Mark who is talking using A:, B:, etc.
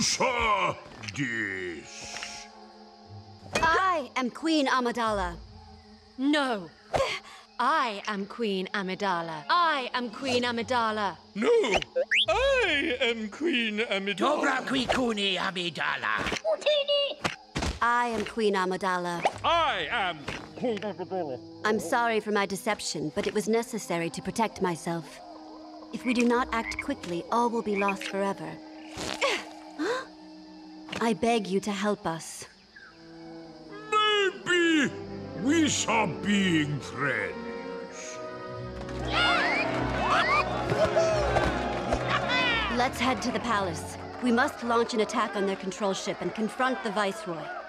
A: Answer this.
B: I am Queen Amidala.
C: No. I am Queen Amidala. I am Queen Amidala.
D: No, I am Queen Amidala.
E: Dobra Quicuni Amidala.
B: I am Queen Amidala.
D: I am Queen Amidala.
B: I'm sorry for my deception, but it was necessary to protect myself. If we do not act quickly, all will be lost forever. I beg you to help us.
A: Maybe we stop being friends.
B: Let's head to the palace. We must launch an attack on their control ship and confront the Viceroy.